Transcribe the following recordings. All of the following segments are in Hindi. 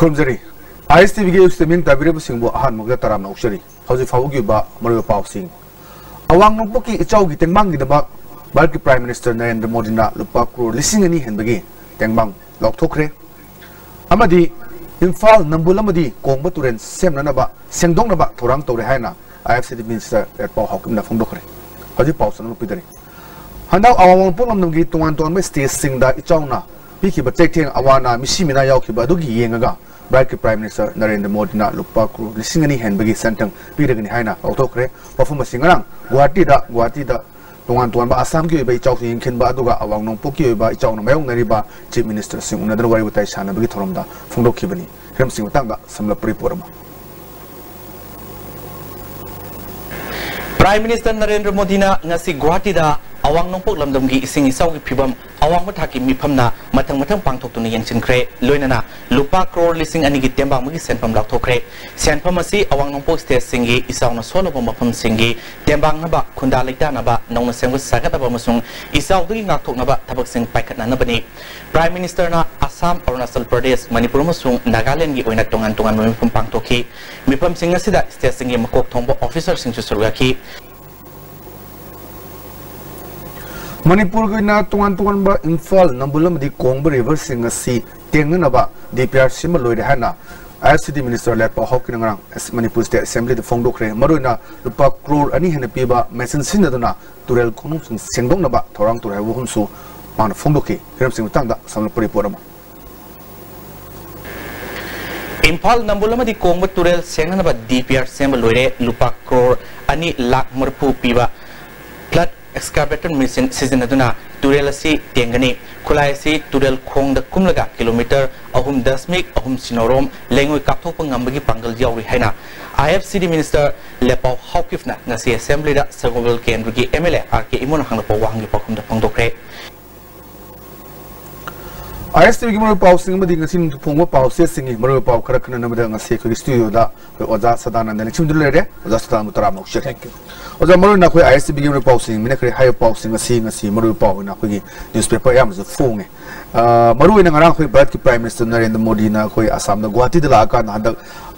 ꯈꯨꯔꯨꯝꯖꯔꯤ ꯑꯥꯏ ꯑꯦꯁ ꯇꯤꯚꯤꯒꯤ ꯑꯌꯨꯛ ꯏꯁꯇꯦꯃꯤꯡ ꯇꯥꯕꯤꯔꯤꯕꯁꯤꯡꯕꯨ ꯑꯍꯥꯟꯕꯗ ꯇꯔꯥꯝꯅ ꯎꯆꯔꯤ ꯍꯧꯖꯤꯛ ꯐꯥꯎꯕꯒꯤꯕ ꯃꯔꯨꯑꯣꯏꯕ ꯄꯥꯎꯁꯤꯡ ꯑꯋꯥꯡ ꯅꯣꯡꯄꯣꯛꯀꯤ ꯏꯆꯥꯎꯒꯤ ꯇꯦꯡꯕꯥꯡꯒꯤꯗꯃꯛ ꯚꯥꯔꯠꯀꯤ ꯄ꯭ꯔꯥꯏꯝ ꯃꯤꯅꯤꯁꯇꯔ ꯅꯔꯦꯟꯗ꯭ꯔ ꯃꯣꯗꯤꯅ ꯂꯨꯄꯥ ꯀ꯭ꯔꯣꯔ ꯂꯤꯁꯤꯡ ꯑꯅꯤ ꯍꯦꯟꯕꯒꯤ ꯇꯦꯡꯕꯥꯡ ꯂꯥꯎꯊꯣꯛꯈ꯭रे ꯑꯃꯗꯤ ꯏꯝꯐꯥꯜ ꯅꯝꯕꯨꯜ ꯑꯃꯗꯤ ꯀꯣꯡꯕ ꯇꯨꯔꯦꯟ ꯁꯦꯝꯅꯅꯕ ꯁꯦꯡꯗꯣꯛꯅꯕ ꯊꯧꯔꯥꯡ ꯇꯧꯔꯦ ꯍꯥꯏꯅ I F C D minister ꯔꯦꯠꯄꯥꯎ ꯍꯥꯎꯀꯤꯝꯅ ꯐꯣꯡꯗꯣꯛꯈ꯭ꯔꯦ ꯍꯧꯖꯤꯛ ꯄꯥꯎ ꯁꯟꯅ ꯄꯤꯗꯔꯤ ꯍꯟꯗꯛ ꯑꯋꯥꯡ ꯅꯣꯡꯄꯣꯛ ꯂꯝꯗꯝꯒꯤ ꯇꯣꯉꯥꯟ ꯇꯣꯉꯥꯟꯕ ꯁ꯭ꯇꯦꯖꯁꯤꯡꯗ ꯏꯆꯥꯎꯅ ꯄꯤꯈꯤꯕ ꯆꯩꯊꯦꯡ ꯑꯋꯥ ꯅꯥ ꯃꯤꯁꯤ ꯃꯤꯅꯥ ꯌꯥꯎꯈꯤꯕ ꯑꯗꯨꯒꯤ ꯌꯦꯡꯉꯒ नरेंद्र मोदी ना लुपा करोड़ लिसिंग अनी हेनबगी सेंटंग पीरगनी हायना लौथोखरे वफम सिंगरांग गुवाहाटी दा गुवाहाटी दा तोान तोान आसाम की इचाउ यंखिब अवांग नोंपों की इचाउ मायोनरीब चीफ मिनिस्टर उनदन वारी वाई सानबी थोरम फोंदोखीबनी हिरम Samlap report prime minister Narendra Modi Guwahati awang nong pok lam gi sing isau gi phibam awang ma thaki mi phamna mathang mathang pang tu ni yen chin kre. Loina lupa crore lising ani gi temba ma gi sen lak thok kre asi awang nong pok ste sing gi na solo ba ma pham sing na ba khunda lekta na ba nong na sem sagat ba ma sung gi ngak thok na ba thabak sing paikat na na bani prime minister na assam arunachal pradesh manipur ma nagaland gi oina tongan tongan mi pham pang mi pham sing asida ste sing makok thong officer sing chu surga ki. Manipur की ना तुंगान तुंगान बा इम्फाल नंबुलम दी कोंग रिवर सिंग सी तेंगन बा डीपीआर सिम लोइरे हाना I F C D minister Lepa हॉकिन ngrang मणिपुर स्टेट असेंबली द फोंग दोखरे मरोइना रुपा करोड़ अनि हेन पीबा मेसन सिन दना तुरेल खोनु सिंग सेंगदोंग नबा थोरांग तुरे वो हुनसु मान फोंग दोखि हिरम सिंग तांदा समलपुरी पोरम इम्फाल नंबुलम दी कोंग तुरेल सेंगन बा डीपीआर सेम लोइरे लुपा करोड़ अनि लाख मरफु पीबा flood asi tengani khulai asi turel khong da kumlaga kilometer ahum dasmik ahum sinorom lengoi kapthok pangambagi pangal yawi haina IFCD minister lepau haukifna ngasi assembly da sargobel kendru gi MLA RK imon hangna paw wangi pakhum da pangdokre ISTV की मरो पाव सिंग मदी ngasi phongwa paw se singi maro paw khara khana namada ngasi khoi studio da oja sadananda ni chimdu le re oja sadan mutara mok thank you oja maro na khoi ISTV की मरो पाव सिंग mina khoi hayo paw sing ngasi ngasi maro paw na khoi newspaper yam zo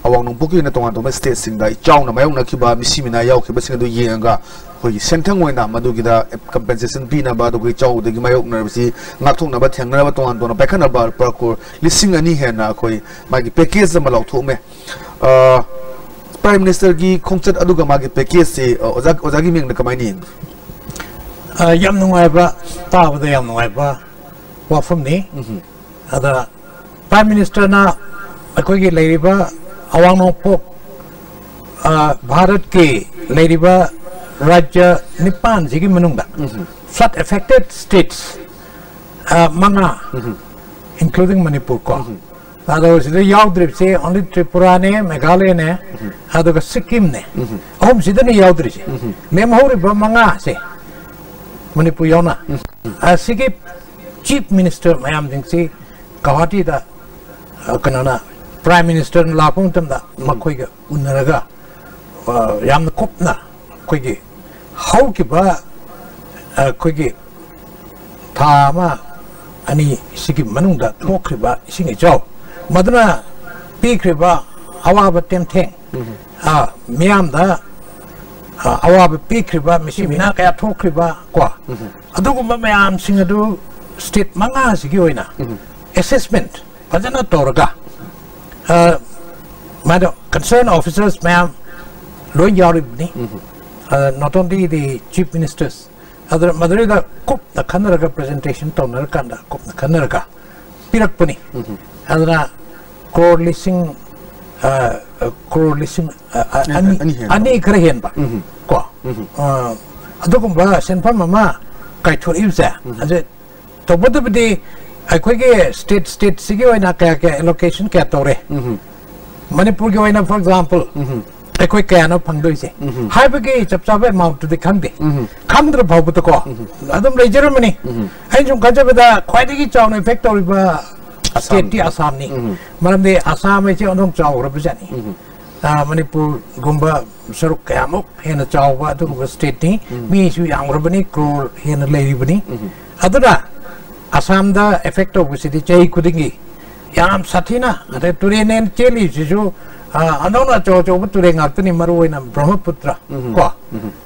phong e maro ina ngarang khoi bharat ki prime minister narendra modi na khoi assam da guwahati da la ka na handak awang nong puki na tonga tonga state sing da ichaw na mayong na kiba misi mina yaw kiba sing do yenga hoi sentang wai na madu gida compensation pi na ba do gi chaw de gi mayok na si ngak thong na ba thang na ba tonga tonga pa khana ba par ko lising ani he na khoi ma gi package ma law thome prime minister gi khongchat adu ga ma gi package se oza oza gi meng na kamai ni yam nungai ba ta ba da yam nungai ba wa phum ni ada prime minister na ꯑꯩꯈꯣꯏꯒꯤ ꯂꯩꯔꯤꯕ अवांग नोपोक भारत के लेरिबा राज्य निपान जिगी मनुंगदा फ्लड अफेक्टेड स्टेट्स मंगा इंक्लूडिंग मणिपुर को। अदो सिदे याउद्रिब से ओनली त्रिपुरा ने मेघालय ने अदो सिक्किम ने। अहम सिदे ने याउद्रि से। मेम होरिब मंगा से मणिपुर याना चीफ मिनिस्टर मयाम दिंग से गुवाहाटी दा कनाना प्राइम मिनिस्टर लापो मतमदा मखोइगा उन्नरगा याम कोपना खोइगे हौकिबा खोइगे थामा अनि सिगी मनुंगदा थोखरिबा इसिंगे जाव मदना पीखरिबा अवाब टेमथें आ मियामदा अवाब पीखरिबा मिसि मिना कया थोखरिबा को अदुगुम्बा मयाम सिंगदु स्टेट मंगा सिगी ओइना assessment fazana torga. Uh, my concern officers, ma'am, doing your not only the chief ministers, ಅದರ ಮೊದಲಿಗೆ ಕೊಪ್ನ ಕನ್ನಡಕ ಪ್ರೆಸೆಂಟೇಷನ್ ತೊಂದರೆ ಕಂಡ ಕೊಪ್ನ ಕನ್ನಡಕ ಪಿರಕ್ಪನಿ ಅದನ್ನ ಕ್ರೋಡ್ಲಿ ಸಿಂಗ್ ಕ್ರೋಡ್ಲಿ ಸಿಂಗ್ ಅನೇಕರ ಹೇನ್ಬ ಕೋ ಅದಕ್ಕೂ ಸೆನ್ಫಾರ್ಮ್ ಅಮ್ಮ ಕೈಥೋರ್ ಇವ್ಸೆ ಅದೇ ತೊಬ್ಬದಬದಿ Ilza, as it, to what the ꯑꯩꯈꯣꯏꯒꯤ ꯁ꯭ꯇꯦꯠ ꯁ꯭ꯇꯦꯠꯁꯤꯒꯤ ꯑꯣꯏꯅ ꯀꯌꯥ ꯀꯌꯥ ꯑꯦꯂꯣꯀꯦꯁꯟ ꯀꯌꯥ ꯇꯧꯔꯦ ꯃꯅꯤꯄꯨꯔꯒꯤ ꯑꯣꯏꯅ ꯐꯣꯔ ꯑꯦꯛꯖꯥꯝꯄꯜ ꯑꯩꯈꯣꯏ ꯀꯌꯥꯅꯣ ꯐꯪꯗꯣꯏꯁꯦ ꯍꯥꯏꯕꯒꯤ ꯆꯞ ꯆꯥꯕ ꯑꯦꯃꯥꯎꯟꯇꯨꯗꯤ ꯈꯪꯗꯦ ꯈꯪꯗ꯭ꯔ ꯐꯥꯎꯕꯗꯀꯣ ꯑꯗꯨꯝ ꯂꯩꯖꯔꯝꯕꯅꯤ ꯑꯩꯅ ꯁꯨꯝ ꯈꯟꯖꯕꯗ ꯈ꯭ꯋꯥꯏꯗꯒꯤ ꯆꯥꯎꯅ ꯏꯐꯦꯛ ꯇꯧꯔꯤꯕ ꯁ꯭ꯇꯦꯠꯇꯤ ꯑꯁꯥꯝꯅꯤ ꯃꯔꯝꯗꯤ ꯑꯁꯥꯝ ꯍꯥꯏꯁꯦ ꯑꯣꯟꯊꯣꯛ ꯆꯥꯎꯈ꯭ꯔꯕꯖꯥꯠꯅꯤ ꯃꯅꯤꯄꯨꯔꯒꯨꯝꯕ ꯁꯔꯨꯛ ꯀꯌꯥꯃꯨꯛ ꯍꯦꯟꯅ ꯆꯥꯎꯕ ꯑꯗꯨꯒꯨꯝꯕ ꯁ꯭ꯇꯦꯠꯅꯤ ꯃꯤꯁꯨ ꯌꯥꯝꯈ꯭ꯔꯕꯅꯤ ꯀ꯭ꯔꯣꯔ ꯍꯦꯟꯅ ꯂꯩꯔꯤꯕꯅꯤ ꯑꯗꯨꯅ asamda effect of sidi chei kudingi yam sathina ate ture nen cheli jisu anona cho cho bu ture ngak tani maru na brahmaputra ko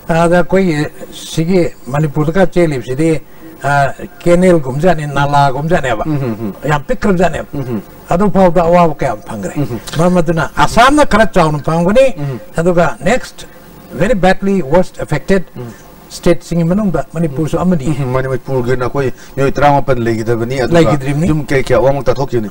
ada koi sigi manipur ka cheli sidi canal घुम जाने नाला घुम जाने अब यहाँ पिक कर जाने अब अदु पाव दा वाव के हम फंग रहे मर मधुना आसाम ना खर्च चाउन पाऊँगे नहीं अदु का next very badly worst affected state singi manung da manipur so amadi. Mm-hmm. Manipur ge na koi yo trauma pan legi da bani adu ka tum ke kya wang ta thokyo ni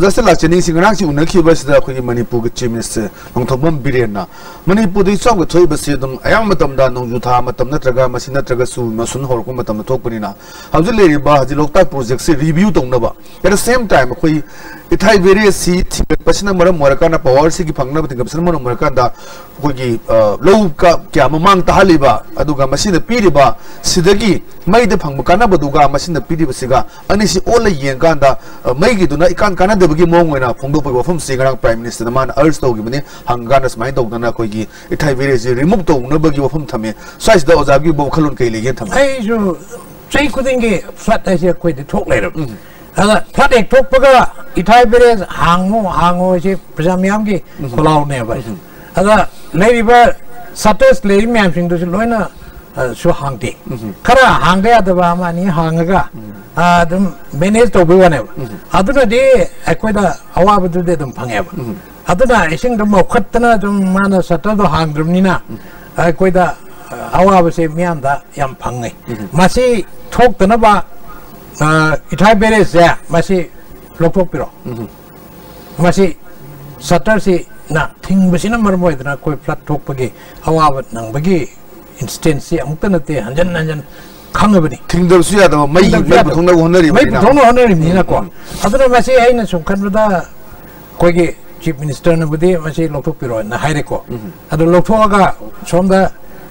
just uh, la cheni sing rang chi unaki bas da koi manipur ge chief minister nong thobam biren na. Manipur de chog ge thoi bas dum ayam matam da nong ju tha matam na traga ma sin traga su ma sun hor ko matam thok pani na. Hab le ri ba ji lokta project se review tong na ba. At the same time koi ithai various si thi pasna mara moraka na power si gi phangna ba tingap san mara moraka da ꯑꯩꯈꯣꯏꯒꯤ ꯂꯧ ꯀꯌꯥ ꯃꯃꯥꯡ ꯇꯥꯍꯜꯂꯤꯕ ꯑꯗꯨꯒ ꯃꯁꯤꯅ ꯄꯤꯔꯤꯕ ꯁꯤꯗꯒꯤ ꯃꯩꯗ ꯐꯪꯕ ꯀꯥꯟꯅꯕꯗꯨꯒ ꯃꯁꯤꯅ ꯄꯤꯔꯤꯕꯁꯤꯒ ꯑꯅꯤꯁꯤ ꯑꯣꯜꯂ ꯌꯦꯡꯀꯥꯟꯗ ꯃꯩꯒꯤꯗꯨꯅ ꯏꯀꯥꯟ ꯀꯥꯟꯅꯗꯕꯒꯤ ꯃꯑꯣꯡ ꯑꯣꯏꯅ ꯐꯣꯡꯗꯣꯛꯄꯒꯤ ꯋꯥꯐꯝꯁꯤ ꯉꯔꯥꯡ ꯄ꯭ꯔꯥꯏꯝ ꯃꯤꯅꯤꯁꯇꯔꯅ ꯃꯥꯅ ꯑꯔꯖ ꯇꯧꯈꯤꯕꯅꯤ ꯍꯪꯀꯥꯟꯗ ꯁꯨꯃꯥꯏꯅ ꯇꯧꯗꯅ ꯑꯩꯈꯣꯏꯒꯤ ꯏꯊꯥꯏ ꯕꯦꯔꯦꯁꯤ ꯔꯤꯃꯨꯚ ꯇꯧꯅꯕꯒꯤ ꯋꯥꯐꯝ ꯊꯝꯃꯦ ꯁ꯭ꯋꯥꯏꯁꯤꯗ ꯑꯣꯖꯥꯒꯤ ꯋꯥꯈꯜꯂꯣꯟ ꯀꯩ ꯂꯩꯒꯦ ꯊꯝꯃꯦ ꯑꯩꯁꯨ ꯆꯍꯤ ꯈꯨꯗꯤꯡꯒꯤ ꯐ꯭ꯂꯠ ꯍꯥꯏꯁꯦ ꯑꯩꯈꯣꯏꯗꯤ ꯊꯣꯛ ꯂꯩꯔꯕꯅꯤ ꯑꯗ ꯐ꯭ꯂꯠ ꯍꯦꯛ ꯊꯣꯛꯄꯒ ꯏꯊꯥꯏ ꯕꯦꯔꯦꯖ ꯍꯥꯡꯉꯨ ꯍꯥꯡꯉꯨ ꯍꯥꯏꯁꯦ ꯄ꯭ꯔꯖꯥ ꯃꯌꯥꯝꯒꯤ ꯈꯣꯜꯂꯥꯎꯅꯦꯕ ꯑꯗ nei iba sato slei myam sing du loi na su hang de kara hang de ad ba ma ni hang ga adum manage to bi wane aduna de akoi da awa bu de dum phang ya aduna ising dum khat na dum ma na sato do hang dum ni na akoi da awa bu se m i a n d a yam pangai. ma si thok da na ba 이타이 베레스 야 마시 록톡 비로 마시 사터시 na thingbasin marmoi dana koi flat thok pagi awawat nang bagi instance amuk tan te hanjan hanjan khang bani thingdab su ya da mai mai thong na honari mai thong na honari ni na ko adra ma sei aina sum kan da koi ge chief minister na budi ma sei lokthok piro na haire ko adu lokthok ga som da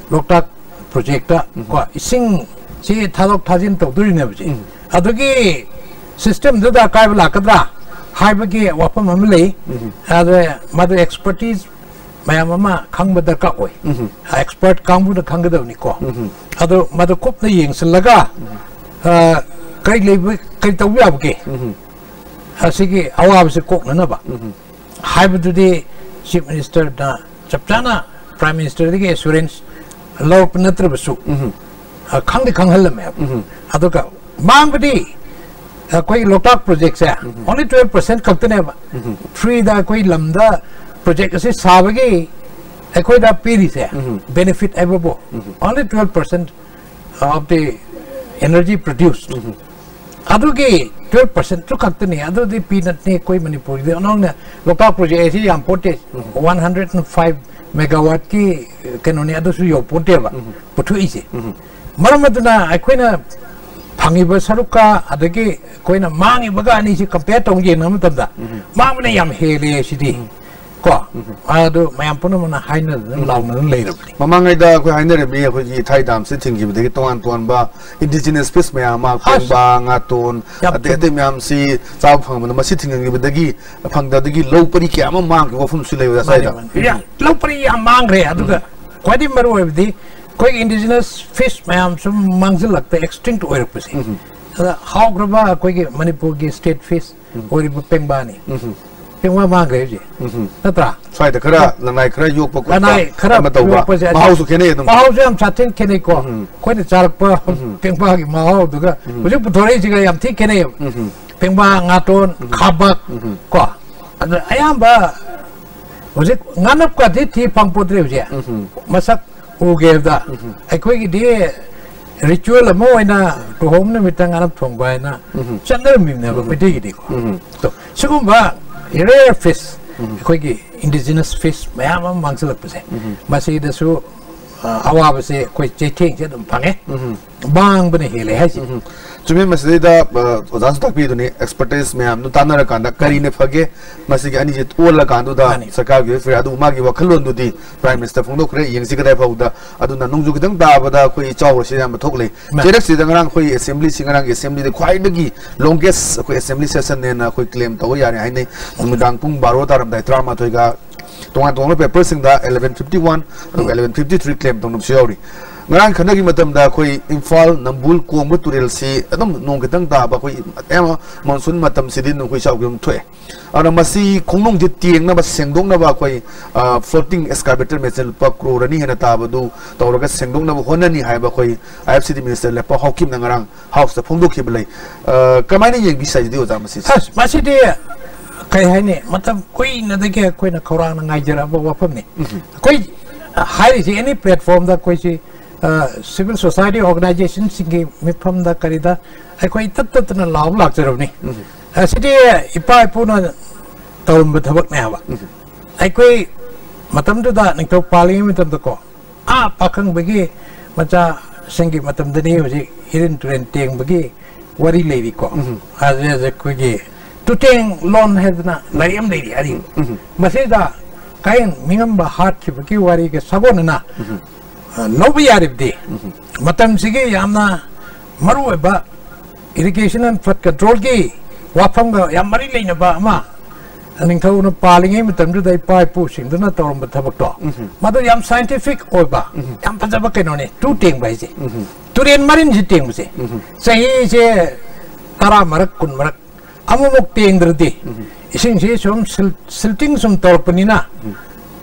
loktak project da ko ising si thadok thajin tok duri ne bji adu gi system da ka ba lakadra हाइबगे वापम हम ले अरे मदर एक्सपर्टीज मैं ममा खंग बदर का ओय एक्सपर्ट कांगु न खंग दव निको अदो मदर कोप ने यंग से लगा कई ले कई तव याबगे अवाब से कोक न चीफ मिनिस्टर दा प्राइम मिनिस्टर दिगे लौप नत्र बसु खंग खंग हल में का मांगदी लोटा लोकटाक प्रोजेक्ट से ओनली 12 परसेंट खतने फ्री दा प्रोजेक्ट से साबगे कोई पीरी से बेनिफिट है only 12 percent of the energy produced अदुगे 12 तो खतने अदुदे पीनट ने कोई मणिपुर दे ओनोंने लोकटाक प्रोजेक्ट ऐसी 105 मेगावाट की कैनोने अदुसु यो पोटेबा पुथुइसे फंगीब सरुक अदगी कोइन मांगीबग अनी से कंपेयर तोंगे नम तदा मांगने याम हेले सिदी को आदो मयाम पुन मन हाइन लाउन लेर ममांगै दा को हाइन रे मे को इ थाई दाम से थिंगिब दे तोन तोन बा इंडिजिनियस पीस मे आमा खोंग बा nga ton ade ade myam si chaw phang man ma si thingang gi dagi phang da dagi low pari kya ma mang ko phum su le da sai da ya low pari ya mang re adu ga kwadi maru we di ꯑꯩꯈꯣꯏꯒꯤ ꯏꯟꯗꯤꯖꯤꯅꯁ ꯐꯤꯁ ꯃꯌꯥꯝ ꯁꯨꯝ ꯃꯥꯡꯁꯤꯜꯂꯛꯄ ꯑꯦꯛꯁꯇꯤꯡꯛ ꯑꯣꯏꯔꯛꯄꯁꯦ ꯑꯗ ꯍꯥꯎꯈ꯭ꯔꯕ ꯑꯩꯈꯣꯏꯒꯤ ꯃꯅꯤꯄꯨꯔꯒꯤ ꯁ꯭ꯇꯦꯠ ꯐꯤꯁ ꯑꯣꯏꯔꯤꯕ ꯄꯦꯡꯕꯥꯅꯤ ꯄꯦꯡꯕꯥ ꯃꯥꯡꯈ꯭ꯔꯦ ꯍꯧꯖꯤꯛ ꯅꯠꯇ꯭ꯔꯥ ꯁ꯭ꯋꯥꯏꯗ ꯈꯔ ꯂꯅꯥꯏ ꯈꯔ ꯌꯣꯛꯄ ꯂꯅꯥꯏ ꯈꯣꯠꯄ ꯈꯔ ꯑꯃ ꯇꯧꯕ ꯌꯣꯛꯄꯁꯦ ꯑꯁꯤ- ꯃꯍꯥꯎꯁꯨ ꯈꯦꯠꯅꯩ ꯑꯗꯨꯝ ꯃꯍꯥꯎꯁꯨ ꯌꯥꯝ ꯁꯥꯊꯤꯅ ꯈꯦꯠꯅꯩꯀꯣ ꯑꯩꯈꯣꯏꯅ ꯆꯥꯔꯛꯄ ꯄꯦꯡꯕꯥꯒꯤ ꯃꯍꯥꯎꯗꯨꯒ ꯍꯧꯖꯤꯛ ꯄꯨꯊꯣꯔꯛꯏꯁꯤꯒ ꯌam ꯊꯤ ꯈꯦꯠꯅꯩꯌꯦꯕ ꯄꯦꯡꯕꯥ ꯉꯥꯇꯣꯟ ꯈꯥꯕꯛ ꯀꯣ ꯑꯗ ꯑꯌꯥꯝꯕ ꯍꯧꯖꯤꯛ ꯉꯥꯅꯞꯀꯗꯤ ꯊꯤ ꯐꯪꯄꯣꯠꯇ꯭ꯔꯦ ꯍꯧꯖꯤꯛ ꯃꯁꯛ who gave that. Akwai dia ritual mo ina to home na mitang anap thong ba na channel mi na ba de gi ko to sikum ba rare fish k w e i indigenous fish ma ma mangsa la pse ma si da su awa ba se k w e c h e che che dum pange bang ba ne hele ha ji ꯆꯨꯝꯃꯤ ꯃꯁꯤꯗꯩꯗ ꯑꯣꯖꯥꯁꯨ ꯇꯥꯛꯄꯤꯗꯨꯅꯤ ꯑꯦꯛꯁꯄꯔꯇꯤꯁ ꯃꯌꯥꯝꯗꯨ ꯇꯥꯟꯅꯔꯀꯥꯟꯗ ꯀꯔꯤꯅ ꯐꯒꯦ ꯃꯁꯤꯒꯤ ꯑꯅꯤꯁꯤ ꯑꯣꯜꯂꯀꯥꯟꯗꯨꯗ ꯃꯥꯅꯤ. ꯁꯔꯀꯥꯔꯒꯤ ꯐꯤꯔꯦ ꯑꯗꯨꯕꯨ ꯃꯥꯒꯤ ꯋꯥꯈꯜꯂꯣꯟꯗꯨꯗꯤ ꯄ꯭ꯔꯥꯏꯝ ꯃꯤꯅꯤꯁꯇꯔ ꯐꯣꯡꯗꯣꯛꯈ꯭ꯔꯦ ꯌꯦꯡꯁꯤ ꯀꯗꯥꯏ ꯐꯥꯎꯕꯗ ꯑꯗꯨꯅ ꯅꯣꯡꯖꯨ ꯈꯤꯇꯪ ꯇꯥꯕꯗ ꯑꯩꯈꯣꯏ ꯏꯆꯥꯎꯁꯤ ꯌꯥꯝꯅ ꯊꯣꯛꯂꯩ ꯃꯥꯅꯤ. ꯆꯩꯔꯛꯁꯤꯗ ꯉꯔꯥꯡ ꯑꯩꯈꯣꯏ ꯑꯦꯁꯦꯝꯕ꯭ꯂꯤꯁꯤ ꯉꯔꯥꯡꯒꯤ ꯑꯦꯁꯦꯝꯕ꯭ꯂꯤꯗ ꯈ꯭ꯋꯥꯏꯗꯒꯤ ꯂꯣꯡꯒꯦꯁ ꯑꯩꯈꯣꯏ ꯑꯦꯁꯦꯝꯕ꯭ꯂꯤ ꯁꯦꯁꯟꯅꯦꯅ ꯑꯩꯈꯣꯏ ꯀ꯭ꯂꯦꯝ ꯇꯧꯕ ꯌꯥꯔꯦ ꯍꯥꯏꯅꯩ ꯅꯨꯃꯤꯗꯥꯡ ꯄꯨꯡ ꯕꯥꯔꯣ ꯇꯥꯔꯝꯗꯥꯏ ꯇꯔꯥꯃꯥꯊꯣꯏꯒ ꯇꯣꯉꯥꯟ ꯇꯣꯉꯥꯟꯕ ꯄꯦꯄꯔꯁꯤꯡꯗ ꯑꯦꯂꯚꯦꯟ ꯐꯤꯐꯇꯤ ꯋꯥꯟ ꯑꯗꯨꯒ ꯑꯦꯂꯚꯦꯟ ꯐꯤꯐꯇꯤ ꯊ꯭ꯔꯤ ꯀ꯭ꯂꯦꯝ ꯇꯧꯅꯕꯁꯨ ꯌꯥꯎꯔꯤ ngarang khana gi matam da khoi imphal nambul kong bu turel si adam nong ke tang ta ba khoi em monsoon matam si din khoi chau gum thwe ana masi khongnong ji tieng na ba sengdong na ba khoi floating excavator mechel pa kro rani hena ta ba du to ra sengdong na ba hona ni hai ba khoi ifcd minister le pa hokim na ngarang house da civil society organisation सिंगे मिफम द करिदा एको इतत तत न लाभ लाग जरोनी सिटी इपा पुनो तोम बथबक ने हवा एको मतम तो दा निको पाली में तम तो आ पाखंग बगे मचा सिंगे मतम दने हो जे इरिन ट्रेन टेंग बगे वरी लेवी को आज जे कुगे टुटेंग लोन हेज ना लयम दे दी के सगोन नौबारी मरुब इरीगेशन एंड फ्लड कंट्रोल की वाफम मरी लेने वाला पाली मतलब पाइपू तौर थबको मतलब साइंटिफिक फजब कहोने टू तेंग हजे तुरें मरीन से तेंगे चाहे तरह मरक कुन मरक। अमुक तेंद्रदे इसम सिल्टिंग सूम तौरपनी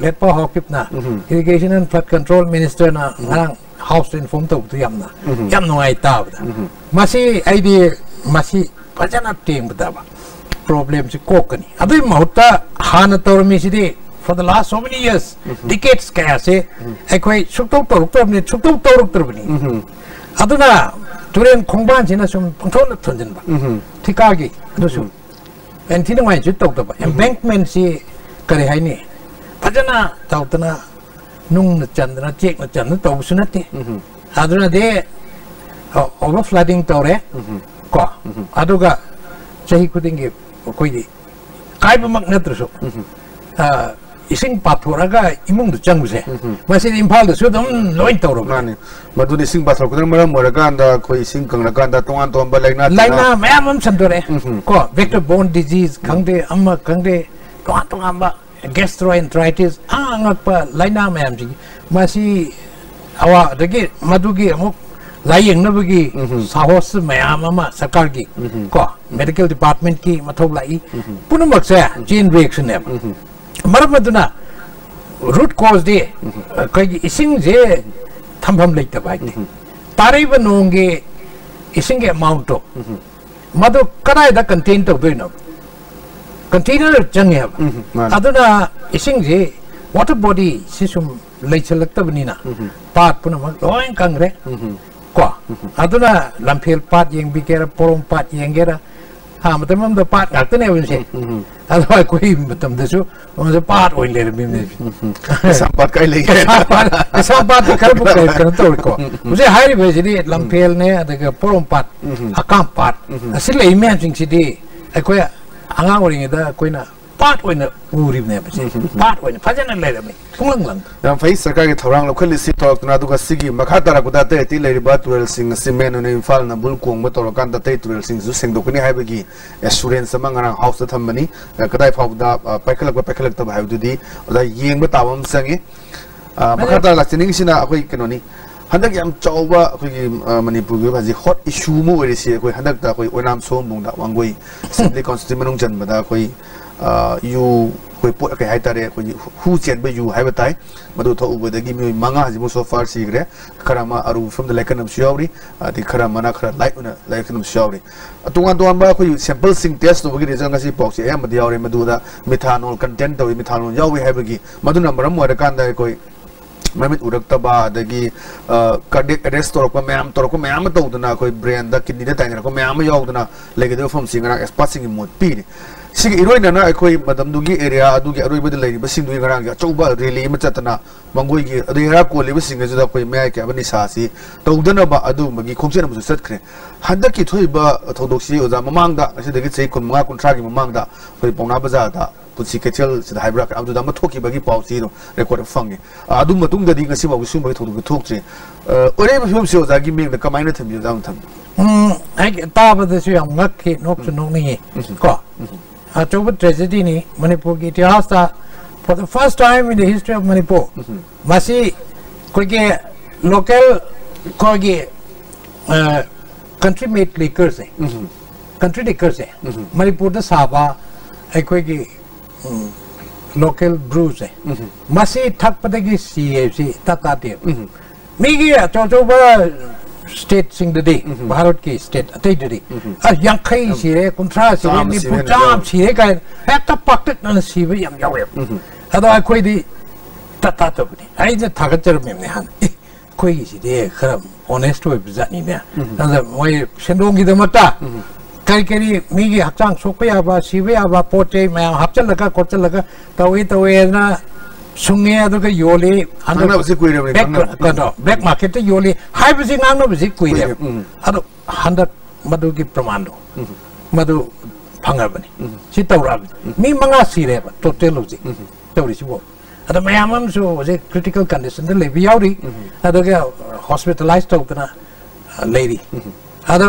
let pa hokip na irrigation and flood control minister na ngarang house inform to tu yam na yam ngai ta ba masi ai di masi fajana ting ba ba problem si kokani adai mahutta hana tormi si di for the last so many years decades kaya se ai suktok toruk tor ni suktok toruk tor bani aduna turen 공부한 지나 좀 tonton ton진 봐 티카기 그래서 엔티는 많이 줬다 봐 embankment 시 그래 하니 ꯐꯖꯅ ꯇꯧꯗꯅ ꯅꯨꯡꯅ ꯆꯟꯗꯅ ꯆꯦꯛꯅ ꯆꯟꯗꯅ ꯇꯧꯕꯁꯨ ꯅꯠꯇꯦ ꯑꯗꯨꯅꯗꯤ ꯑꯣꯚꯔ ꯐ꯭ꯂꯗꯤꯡ ꯇꯧꯔꯦ ꯀꯣ ꯑꯗꯨꯒ ꯆꯍꯤ ꯈꯨꯗꯤꯡꯒꯤ ꯑꯩꯈꯣꯏꯒꯤ ꯀꯥꯏꯕꯃꯛ ꯅꯠꯇ꯭ꯔꯁꯨ इसिंग पाथोरगा इमुंग दु चंगुसे मसिन इम्फाल दु सुदम लोइन तौरो माने मदु इसिंग पाथोर कुदर मरम मोरगा दा कोई इसिंग कंगना का दा तोंग तोंग ब लाइना लाइना मैम हम संदोरे को वेक्टर बोन डिज़ीज़ खंगदे अम्मा खंगदे तोंग तोंग अम्मा gastroenteritis angak pa laina mayam ji masi awa dagi madugi amuk layeng na bagi sahos mayam ama sarkar ki ko medical department ki mathok lai punamak sa chain reaction ne maram maduna root cause de kai ising je thampham leita bai ne tarai ba nongge ising ge amount to madu container jangya ba mm-hmm. aduna ising ji water body sisum leichalakta banina mm-hmm. part puna ma loin kangre. Mm-hmm. Kwa? Aduna lampel part yang bikera porom part yang gera ha matam da part ngak tene wen si aduna kui matam da su. Ma da part oin le bim ne. Sampat kai le ge sampat kai bu kai kan to ko. Muse hairi be jidi lampel ne part akam part asile imagine jidi akoya angawring ida koina part when a urim ne bache part when phajan le le mai phulang lang yam phai sarkar ge thorang lo khali si tok na du ga si gi makha tara guda te ti le ba tuel si men ne infal na bul kong ma tor kan da te tuel sing zu seng do kuni house da tham mani ka dai phau da pakhal ba pakhal ta da yeng ba tawam sang e makha tara la chining sina ꯍꯟꯗꯛ ꯌꯥꯝ ꯆꯥꯎꯕ ꯑꯩꯈꯣꯏꯒꯤ ꯃꯅꯤꯄꯨꯔꯒꯤ ꯑꯣꯏꯕ ꯍꯧꯖꯤꯛ ꯍꯣꯠ ꯏꯁꯨ ꯑꯃ ꯑꯣꯏꯔꯤꯁꯤ ꯑꯩꯈꯣই ꯍꯟꯗꯛꯇ ꯑꯩꯈꯣꯏ ꯑꯣꯏꯅꯥꯝ ꯁꯣꯝꯕꯨꯡꯗ ꯋꯥꯡꯒꯣꯏ ꯑꯦꯁꯦꯝꯕ꯭ꯂꯤ ꯀꯥꯎꯟꯁꯤꯜ ꯃꯅꯨꯡ ꯆꯟꯕꯗ ꯑꯩꯈꯣꯏ ꯌꯨ ꯑꯩꯈꯣꯏ ꯄꯣꯠ ꯀꯩ ꯍꯥꯏꯇꯥꯔꯦ ꯑꯩꯈꯣꯏꯒꯤ ꯍꯨ ꯆꯦꯟꯕ ꯌꯨ ꯍꯥꯏꯕ ꯇꯥꯏ ꯃꯗꯨ ꯊꯣꯛꯎꯕꯗꯒꯤ ꯃꯤꯑꯣꯏ ꯃꯉꯥ ꯍꯧꯖꯤꯛꯃꯛ ꯁꯣ ꯐꯥꯔ ꯁꯤꯈ꯭ꯔꯦ ꯈꯔ ꯑꯃ ꯑꯔꯨꯕ ꯐꯤꯕꯝꯗ ꯂꯥꯏꯀꯠꯅꯕꯁꯨ ꯌꯥꯎꯔꯤ ꯑꯗꯩ ꯈꯔ ꯑꯃꯅ ꯈꯔ ꯂꯥꯏꯠ ꯑꯣꯏꯅ ꯂꯥꯏꯀꯠꯅꯕꯁꯨ ꯌꯥꯎꯔꯤ ꯇꯣꯉꯥꯟ ꯇꯣꯉꯥꯟꯕ ꯑꯩꯈꯣꯏ ꯁꯦꯝꯄꯜꯁꯤꯡ ꯇꯦꯁ ꯇꯧꯕꯒꯤ ꯔꯤꯖꯜ ꯉꯁꯤ ꯄꯥꯎꯆꯦ ꯑꯌꯥꯝꯕꯗ ꯌꯥꯎꯔꯦ ꯃꯗꯨꯗ ꯃꯤꯊꯥꯅꯣꯜ ꯀꯟꯇꯦꯟ ꯇꯧꯋꯤ ꯃꯤꯊꯥꯅꯣꯜ ꯌꯥꯎꯋꯤ ꯍꯥꯏꯕꯒꯤ ꯃꯗꯨꯅ ꯃꯔꯝ ꯑꯣꯏꯔꯀꯥꯟꯗ ꯑꯩꯈꯣꯏ ꯃꯃꯤꯠ ꯎꯔꯛꯇꯕ ꯑꯗꯒꯤ ꯀꯥꯔꯗꯤꯌꯛ ꯑꯦꯔꯦꯁ ꯇꯧꯔꯛꯄ ꯃꯌꯥꯝ ꯇꯧꯔꯛꯄ ꯃꯌꯥꯝ ꯑꯃ ꯇꯧꯗꯅ ꯑꯩꯈꯣꯏ ꯕ꯭ꯔꯦꯟꯗ ꯀꯤꯗꯅꯤꯗ ꯇꯥꯏꯅꯔꯛꯄ ꯃꯌꯥꯝ ꯑꯃ ꯌꯥꯎꯗꯅ ꯂꯩꯒꯗꯕ ꯃꯐꯝꯁꯤ ꯉꯔꯥꯡ ꯑꯦꯛꯁꯄꯥꯔꯠꯁꯤꯡꯒꯤ ꯃꯣꯠ ꯄꯤꯔꯤ ꯁꯤꯒꯤ ꯏꯔꯣꯏꯅꯅ ꯑꯩꯈꯣꯏ ꯃꯇꯝꯗꯨꯒꯤ ꯑꯦꯔꯤꯌꯥ ꯑꯗꯨꯒꯤ ꯑꯔꯣꯏꯕꯗ ꯂꯩꯔꯤꯕꯁꯤꯡꯗꯨꯒꯤ ꯉꯔꯥꯡꯒꯤ ꯑꯆꯧꯕ ꯔꯦꯂꯤ ꯑꯃ ꯆꯠꯇꯅ ꯃꯪꯒꯣꯏꯒꯤ ꯑꯗꯒꯤ ꯍꯦꯔꯥ ꯀꯣꯜꯂꯤꯕꯁꯤꯡ ꯑꯗꯨꯗ ꯑꯩꯈꯣꯏ ꯃꯌꯥꯏ ꯀꯌꯥꯕ ꯅꯤꯁꯥꯁꯤ ꯇꯧꯗꯅꯕ ꯑꯗꯨꯒꯨꯝꯕꯒꯤ ꯈꯣꯡꯆꯠ ꯑꯃꯁꯨ ꯆꯠꯈ꯭ꯔꯦ ꯍꯟꯗꯛꯀꯤ ꯊꯣꯛꯏꯕ ꯊꯧꯗꯣꯛꯁꯤ ꯑꯣꯖꯥ ꯃꯃꯥꯡꯗ ꯑꯁꯤꯗꯒꯤ ꯆꯍꯤ ꯀꯨꯟ ꯃꯉꯥ ꯀꯨꯟꯊ꯭ꯔꯥꯒꯤ ꯃꯃꯥꯡꯗ ꯑꯩꯈꯣꯏ ꯄꯥꯎꯅꯥ ꯕꯖꯥꯔꯗ पुसी कैचल थोब पाव चेनो रेकॉर्ड फंगे थोड़ी फ़िल्म से ओजा की मेंग कमायन थमी ओजा थम ताबदसु याम ngakhi nokchu nokni ko अचोब ट्रेजेडी नि मणिपुर की इतिहास था for the first time in the history of Manipur masi कोई local कोई country made liquors country liquors Manipur the साबा कोई local brews eh masi thak pa de gi cfc ta ta de mi gi a cho cho ba state sing de de bharat ki state ate de de a yang khai si re kontra si re ni pu jam si re kai ha ta pak tak na si be yang yawe ha da koi di ta ta to ni ai de thak char me ne han koi gi si de khram honest ho bizani ne ta moi sendong gi de mata kai kari mi gi hakchang sok ya ba si be ya ba pote me hapchal laka kochal laka tawi tawi na ꯁꯨꯡꯉꯦ ꯑꯗꯨꯒ ꯌꯣꯜꯂꯤ ꯈꯪꯅꯕꯁꯤ ꯀꯨꯏꯔꯕꯅꯤ ꯀꯩꯅꯣ ꯕ꯭ꯂꯦꯛ ꯃꯥꯔꯀꯦꯠꯇ ꯌꯣꯜꯂꯤ ꯍꯥꯏꯕꯁꯤ ꯉꯥꯡꯅꯕꯁꯤ ꯀꯨꯏꯔꯦ ꯑꯗꯣ ꯍꯟꯗꯛ ꯃꯗꯨꯒꯤ ꯄ꯭ꯔꯃꯥꯟꯗꯣ ꯃꯗꯨ ꯐꯪꯉꯕꯅꯤ ꯁꯤ ꯇꯧꯔꯛꯑꯕꯅꯤ ꯃꯤ ꯃꯉꯥ ꯁꯤꯔꯦꯕ ꯇꯣꯇꯦꯜ ꯍꯧꯖꯤꯛ ꯇꯧꯔꯤꯁꯤꯕꯨ ꯑꯗꯣ ꯃꯌꯥꯝ ꯑꯃꯁꯨ ꯍꯧꯖꯤꯛ ꯀ꯭ꯔꯤꯇꯤꯀꯦꯜ ꯀꯟꯗꯤꯁꯟꯗ ꯂꯩꯕ ꯌꯥꯎꯔꯤ ꯑꯗꯨꯒ ꯍꯣꯁꯄꯤꯇꯥꯂꯥꯏꯁ ꯇꯧꯗꯅ ꯂꯩꯔꯤ ꯑꯗꯣ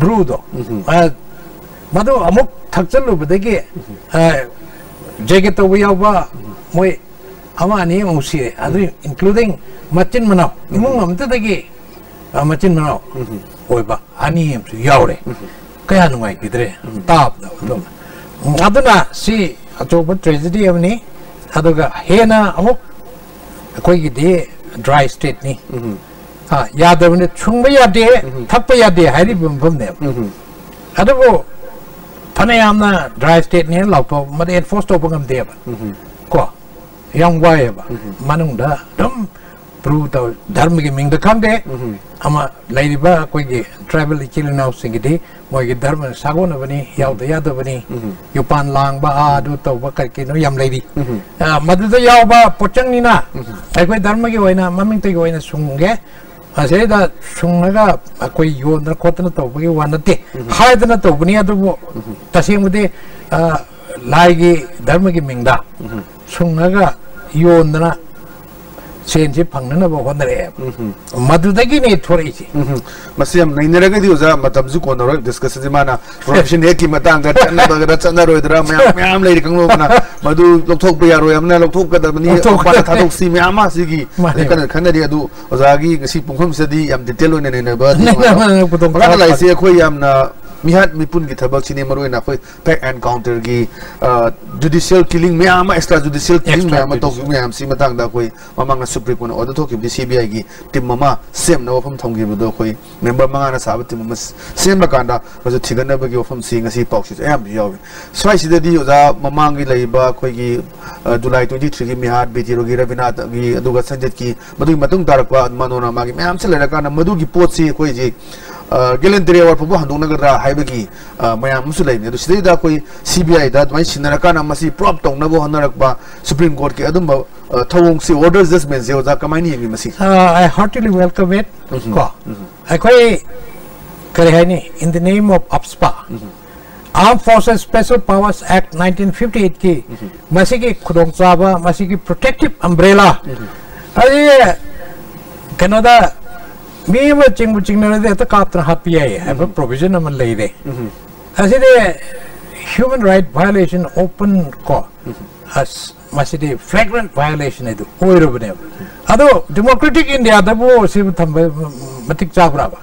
ꯕ꯭ꯔꯨꯗꯣ ꯃꯗꯨ ꯑꯃꯨꯛ ꯊꯛꯆꯜꯂꯨꯕꯗꯒꯤ ꯖꯦꯒꯦꯠ ꯇꯧꯕ ꯌꯥꯎꯕ ꯃꯣꯏ ꯑꯃ ꯑꯅꯤ ꯑꯃꯨꯛ ꯁꯤꯔꯦ ꯑꯗꯨ ꯏꯟꯀ꯭ꯂꯨꯗꯤꯡ ꯃꯆꯤꯟ ꯃꯅꯥꯎ ꯏꯃꯨꯡ ꯑꯃꯇꯗꯒꯤ ꯃꯆꯤꯟ ꯃꯅꯥꯎ ꯑꯣꯏꯕ ꯑꯅꯤ ꯑꯃꯁꯨ ꯌꯥꯎꯔꯦ ꯀꯌꯥ ꯅꯨꯡꯉꯥꯏꯈꯤꯗ꯭ꯔꯦ ꯇꯥꯕꯗ ꯑꯗꯨꯅ ꯁꯤ ꯑꯆꯧꯕ ꯇ꯭ꯔꯦꯖꯦꯗꯤ ꯑꯃꯅꯤ ꯑꯗꯨꯒ ꯍꯦꯟꯅ ꯑꯃꯨꯛ ꯑꯩꯈꯣꯏꯒꯤꯗꯤ ꯗ꯭ꯔꯥꯏ ꯁ꯭ꯇꯦꯠꯅꯤ 아, 야더분이 충분히 야대, 탁부 야대, 하이리 분분네. 아더고 파네야나 드라이 스테이트니 라포 마데 엔포스 토봉감 데바. 코. 양과에바. 만웅다. 덤 브루다 धर्म के मिंग दखाम दे हम लाइबा कोई के ट्रैवल चिलन हाउस के दे मोय के धर्म सागो न बनी याव दया द बनी यो पान लांग बा आ दो तो धर्म के होइना ममिंग ꯑꯁꯤꯗ ꯁꯨꯡꯉꯒ ꯑꯩꯈꯣꯏ ꯌꯣꯟꯗꯅ ꯈꯣꯠꯇꯅ ꯇꯧꯕꯒꯤ ꯋꯥ ꯅꯠꯇꯦ ꯍꯥꯏꯗꯅ ꯇꯧꯕꯅꯤ ꯑꯗꯨꯕꯨ ꯇꯁꯦꯡꯕꯗꯤ ꯂꯥꯏꯒꯤ ꯙꯔꯃꯒꯤ ꯃꯤꯡꯗ ꯁꯨꯡꯉꯒ ꯌꯣꯟꯗꯅ ꯁꯦꯟꯁꯤ ꯐꯪꯅꯅꯕ ꯍꯣꯠꯅꯔꯛꯑꯦꯕ ꯃꯗꯨꯗꯒꯤꯅꯦ ꯊꯣꯔꯛꯏꯁꯤ ꯃꯁꯤ ꯌꯥꯝ ꯅꯩꯅꯔꯒꯗꯤ ꯑꯣꯖꯥ ꯃꯇꯝꯁꯨ ꯀꯣꯟꯅꯔꯣꯏ ꯗꯤꯁꯀꯁꯟꯁꯤ ꯃꯥꯅ ꯀꯔꯞꯁꯟ ꯍꯦꯛꯀꯤ ꯃꯇꯥꯡꯗ ꯆꯠꯅꯕꯒꯗ ꯆꯠꯅꯔꯣꯏꯗ꯭ꯔꯥ ꯃꯌꯥꯝ ꯃꯌꯥꯝ ꯂꯩꯔꯤ ꯀꯥꯡꯂꯨꯞꯅ ꯃꯗꯨ ꯂꯧꯊꯣꯛꯄ ꯌꯥꯔꯣꯏ ꯑꯃꯅ ꯂꯧꯊꯣꯛꯀꯗꯕꯅꯤ ꯃꯄꯥꯟꯗ ꯊꯥꯗꯣꯛꯁꯤ ꯃꯌꯥꯝ ꯑꯃ ꯁꯤꯒꯤ ꯀꯟꯅ ꯈꯟꯅꯔꯤ ꯑꯗꯨ ꯑꯣꯖꯥꯒꯤ ꯉꯁꯤ ꯄꯨꯡꯐꯝꯁꯤꯗꯗꯤ ꯌꯥꯝ ꯗꯤꯇꯦꯜ ꯑꯣꯏꯅ ꯅꯩꯅꯕ ꯃꯈꯥꯗ ꯂꯥꯛꯏꯁꯦ ꯑꯩꯈꯣꯏ ꯌꯥꯝꯅ मिहात मिपुन की थबक चिने मरो इन अखोय फैक्ट एनकाउंटर की जुडिशियल किलिंग में आमा एक्स्ट्रा जुडिशियल किलिंग में आमा तो में हम सी मतंग दा कोई ममांग सुप्रीम कोर्ट ऑर्डर तो दी सीबीआई की टीम ममा सेम न वफम थंगी बदो कोई मेंबर मंगाना साब टीम ममा सेम बकांदा जो थिगन बगी वफम सी ngasi पाउसि एम यावे स्वाइ सिदे दी ओजा ममांग की लईबा कोई की जुलाई 23 की मिहात बेजीरो की की अदुगा की मदुई मतंग से लड़का न की पोत सी कोई ꯒꯦꯂꯦꯟꯇꯔꯤ ꯑꯦꯋꯥꯔꯗ ꯐꯥꯎꯕ ꯍꯟꯗꯣꯛꯅꯒꯗ꯭ꯔꯥ ꯍꯥꯏꯕꯒꯤ ꯃꯌꯥꯝ ꯑꯃꯁꯨ ꯂꯩꯕꯅꯤ ꯑꯗꯨ ꯁꯤꯗꯩꯗ ꯑꯩꯈꯣꯏ ꯁꯤ ꯕꯤ ꯑꯥꯏꯗ ꯑꯗꯨꯃꯥꯏꯅ ꯁꯤꯟꯅꯔꯀꯥꯟꯗ ꯃꯁꯤ ꯄ꯭ꯔꯣꯞ ꯇꯧꯅꯕ ꯍꯣꯠꯅꯔꯛꯄ ꯁꯨꯄ꯭ꯔꯤꯝ ꯀꯣꯔꯠꯀꯤ ꯑꯗꯨꯝꯕ ꯊꯧꯑꯣꯡꯁꯤ ꯑꯣꯔꯗꯔ ꯖꯁꯃꯦꯟꯁꯦ ꯑꯣꯖꯥ ꯀꯃꯥꯏꯅ ꯌꯦꯡꯉꯤ ꯃꯁꯤ I heartily welcome it ꯀꯣ ꯑꯩꯈꯣꯏ ꯀꯔꯤ ꯍꯥꯏꯅꯤ in the name of APSPA Armed Forces Special Powers Act 1958 కి ꯃꯁꯤꯒꯤ ꯈꯨꯗꯣꯡꯆꯥꯕ ꯃꯁꯤꯒꯤ protective umbrella ꯑꯗꯨꯗꯤ ꯀꯩꯅꯣꯗ ꯃꯤ ꯃꯤꯕ ꯆꯤꯡꯕꯨ ꯆꯤꯡꯅꯔꯗꯤ ꯍꯦꯛꯇ ꯀꯥꯞꯇꯅ ꯍꯥꯠꯄ ꯌꯥꯏ ꯍꯥꯏꯕ ꯄ꯭ꯔꯣꯕꯤꯖꯟ ꯑꯃ ꯂꯩꯔꯦ ꯑꯁꯤꯗꯤ human right violation open ko as masidi flagrant violation edu oirobne adu democratic india dabu sim thamba matik chabra ba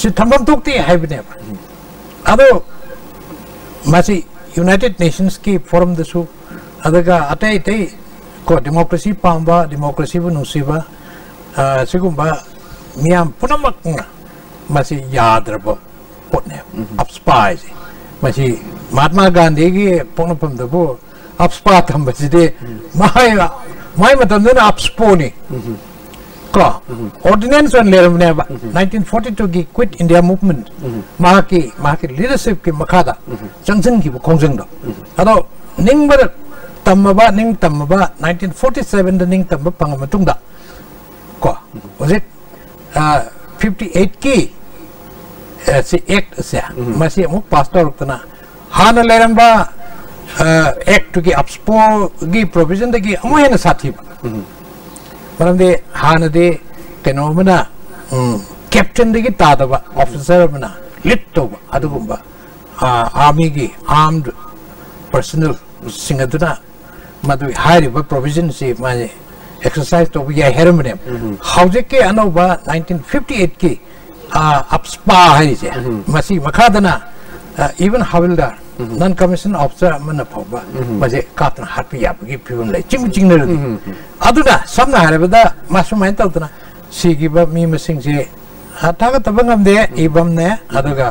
si thambam tukti haibne adu masi united nations ki forum desu adaga atai tai ko democracy pamba democracy bu nusiba sigumba ꯃꯤꯌꯥꯝ ꯄꯨꯝꯅꯃꯛꯅ ꯃꯁꯤ ꯌꯥꯗ꯭ꯔꯕ ꯄꯣꯠꯅꯦꯕ ꯑꯞꯁꯄꯥ ꯍꯥꯏꯁꯦ ꯃꯁꯤ ꯃꯍꯥꯠꯃꯥ ꯒꯥꯟꯙꯤꯒꯤ ꯄꯣꯛꯅꯐꯝꯗꯕꯨ ꯑꯞꯁꯄꯥ ꯊꯝꯕꯁꯤꯗꯤ ꯃꯥꯏ ꯃꯥꯏ ꯃꯇꯝꯗꯨꯅ ꯑꯞꯁꯄꯣꯅꯤ ꯀꯣ ꯑꯣꯔꯗꯤꯅꯦꯟꯁ ꯑꯣꯏꯅ ꯂꯩꯔꯝꯕꯅꯦꯕ ꯅꯥꯏꯟꯇꯤꯟ ꯐꯣꯔꯇꯤ ꯇꯨꯒꯤ ꯀ꯭ꯋꯤꯠ ꯏꯟꯗꯤꯌꯥ ꯃꯨꯚꯃꯦꯟ ꯃꯍꯥꯛꯀꯤ ꯃꯍꯥꯛꯀꯤ ꯂꯤꯗꯔꯁꯤꯞꯀꯤ ꯃꯈꯥꯗ ꯆꯪꯁꯤꯟꯈꯤꯕ ꯈꯣꯡꯖꯪꯗꯣ ꯑꯗꯣ ꯅꯤꯡꯕꯗ ꯇꯝꯃꯕ ꯅꯤꯡ ꯇꯝꯃꯕ ꯅꯥꯏꯟꯇꯤꯟ ꯐꯣꯔꯇꯤ ꯁꯚꯦꯟꯗ ꯅꯤꯡ ꯇꯝꯕ ꯐꯪꯉ ꯃꯇꯨꯡꯗ ꯀꯣ ꯍꯧꯖꯤꯛ फिफ्टी एट की एक्ट से मसी पास तौरतना हाना लेरनबा एक्ट की अपस्पो की प्रोविज़न दगी अमु हेन साथी मरम दे हाना दे कनोमना कैप्टन दगी तादबा ऑफिसर बना मना लिट्टोबा अदुगुंबा आर्मी की आर्म्ड पर्सनल सिंगदना मदु हायरिबा प्रोविज़न से माने एक्सरसाइज तो या हेरम ने हाउजे के अनो 1958 की अब स्पा है जे मसी मखादना even havildar non commission officer मन पबा मज़े कातन हरपी आप की फ़िल्म ले चिम चिम ने अदुना सबना हरे बदा मासु मैं तो तना सी की बा मी मिसिंग जे हाथा का तबंगम दे इबम ने अदुगा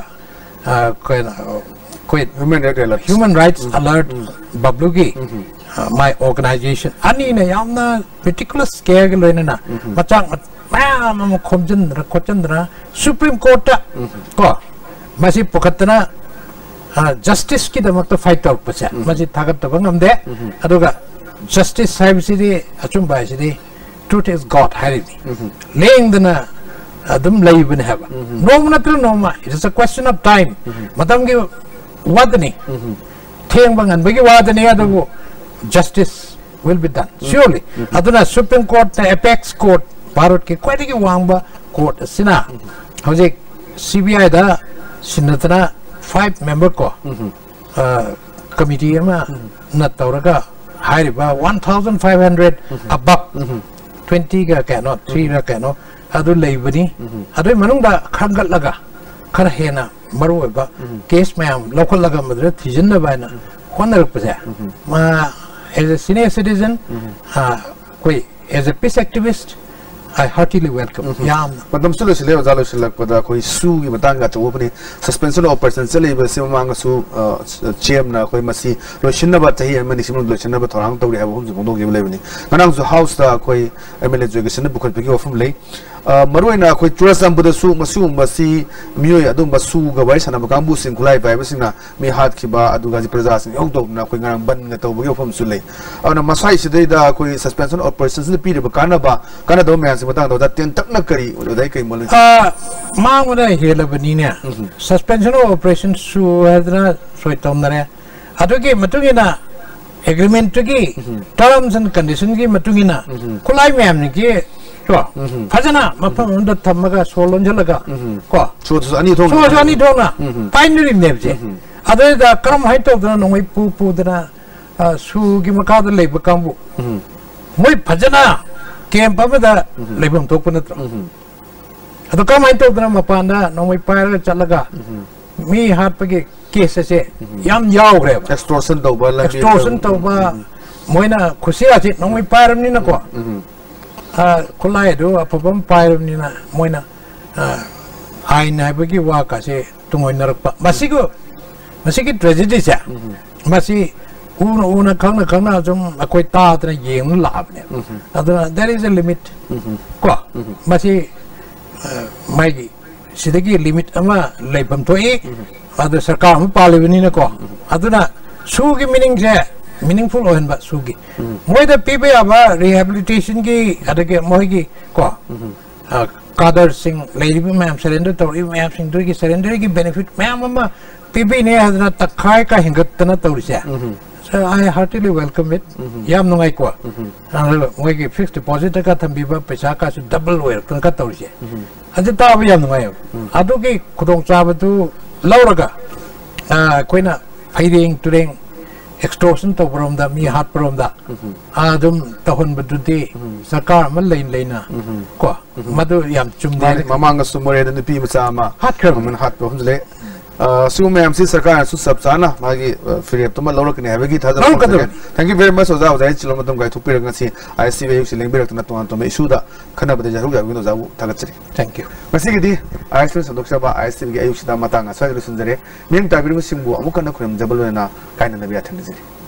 कोई कोई ह्यूमन राइट्स अलर्ट बब्लू की बबलूगी माय ऑर्गेनाइजेशन अनीने यामना मेटिकुलस केयर के लोइनना मचांग मैम अम खोमजंद्र खोचंद्र सुप्रीम कोर्ट को मसी पुखतना जस्टिस की दमक फाइट तौर पसे मसी थागत तब ngамde aduga justice हाइबसिदि अचुम बायसिदि truth is god हारिदि लेंदना adum leibन have no na til no ma it is a question of time matam gi wadani theng bangan bagi wadani adu justice will be done surely aduna supreme court na apex court ke kwai gi wangba court sina hojik cbi da sinatna five member ko committee ama na tawraga hairiba 1500 above 20 ga kano 3 ga kano adu leibani adu manungda khangatlaga khara hena maru oiba case ma mayam lokhalaga madra thijinnaba na honarpase ma as a senior citizen mm -hmm. uh, as a peace activist I heartily welcome. Yam. Madam Sulu Sile was Alo Shilak with a Koi Su, Matanga to open suspension of person Sile was Simanga Su, Chemna, Koi Masi, Roshinaba Tahi, and many similar Roshinaba Torang to have homes of Mondo Levening. Nanang the house the Koi Emily Jogation book and Piggy of Lay. Maruina Koi Turasam Buddha Su, Masu, Masi, Mui, Adum Basu, Gawais and Abagambu Singulai by Messina, Me Hat Kiba, Adugazi Prezas, and Ogdog Nakuan Ban Natobu from Sule. On a Masai Sida Koi suspension of persons in the Peter Bakanaba, Kanadom. ꯃꯌꯥꯝꯁꯤ ꯃꯇꯥꯡꯗ ꯑꯣꯖꯥ ꯇꯦꯟꯇꯛꯅ ꯀꯔꯤ ꯑꯣꯖꯥ ꯀꯔꯤ ꯃꯣꯠ ꯂꯩ मांगना हेलबनीने सस्पेंशन ऑफ ऑपरेशन सु हदना सोय तोमनरे अदुगी मतुगिना एग्रीमेंट की टर्म्स एंड कंडीशन की मतुगिना खुलाई मैम ने की तो फजना मफम उंद थमगा सोलोन जलगा को ꯁꯨꯗꯁꯨ ꯑꯅꯤ ꯊꯣꯛꯅ so jani dona binary nebje अदे दा करम हाइ तोदना नोई पु पुदना सु की मका द लेब कांबु मोय फजना ကင်ပပဒလေပုံတို့ပနတရအတကမိုက်တော့ဒရမပန်းနာနောမိုက်ပါရချက်လကမီဟတ်ပကေကေဆေဆေယမ်ယောရေအက်စတရဆန်တော့ဘာလဲအက်စတရဆန်တော့ဘာမွေးနာခုစီရချက်နောမိုက်ပါရမနီနကွာအာခုလိုက်တော့ဖပမ်ပါရမနီနမွေးနာအာအိုင်နိုင်ပကေဝါကာစေတုံဝိနရပမစီကိုမစီကိဒရဂျီဒီစာမစီ मोइना आइन हाइबगी वा कासे तुंगोइ नरकपा मसिगो मसिगी ट्रेजेडी से मसि उन उन खंगना खंगना जुम अकोइ तादना येंग लाबने अदना देयर इज़ अ लिमिट को मसि माइगी सिदगी लिमिट अमा लेबम थोई अद सरकार अमा पालिबनिना को अदना सुगी मीनिंग से मीनिंगफुल ओहनबा सुगी मोइदा पीबे अबा रिहेबिलिटेशन की अदगे मोइगी को कादर सिंह लेरिबी मैम सरेंडर तौरी मैम सिंह दुगी सरेंडर की बेनिफिट मैम अमा पीबी ने हदना तखाय का हिंगतना तौरिसे So I heartily welcome it. Yam no nungai kwa. We get fixed deposit ka thambiba paisa ka su double wear kan ka tawse. Anje ta ba yam nungai. Adu ki khudong cha ba tu laura ka. Ah koina phaiding tureng extortion to from the mi hat from the adum tahon badudi sarkar man lain laina ko madu yam chumde mamanga sumore da nupi ma cha ma hat kram man hat ko hunle assume मैं हमसे सरकार सु सबसाना मागी फिर अब तुम लौर कने हैवेगी था थैंक यू वेरी मच ओजा ओजा चलो मत तुम गाय थुपि रखना सी आई सी वेव से लिंक भी रखना तुम तुम इशू दा खना बदे जरूर जागो तो जाओ थगत चले थैंक यू मसी की दी आई सी संदोक्षा बा आई सी की आयुष दा मतांगा स्वागत सुंदरे मेन टाबिर में सिंगु अमुकन खुरम जबल ना काइन नबिया थंदे